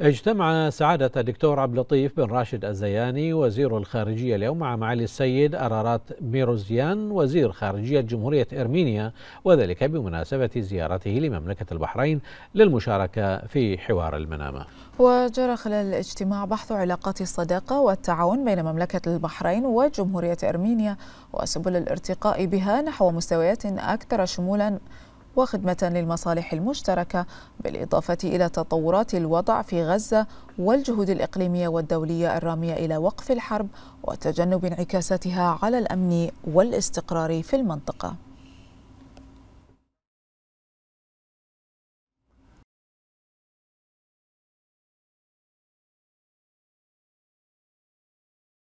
اجتمع سعادة الدكتور عبد اللطيف بن راشد الزياني وزير الخارجية اليوم مع معالي السيد أرارات ميروزيان وزير خارجية جمهورية إرمينيا وذلك بمناسبة زيارته لمملكة البحرين للمشاركة في حوار المنامة. وجرى خلال الاجتماع بحث علاقات الصداقة والتعاون بين مملكة البحرين وجمهورية إرمينيا وسبل الارتقاء بها نحو مستويات أكثر شمولا. وخدمة للمصالح المشتركة بالإضافة إلى تطورات الوضع في غزة والجهود الإقليمية والدولية الرامية إلى وقف الحرب وتجنب انعكاساتها على الأمن والاستقرار في المنطقة.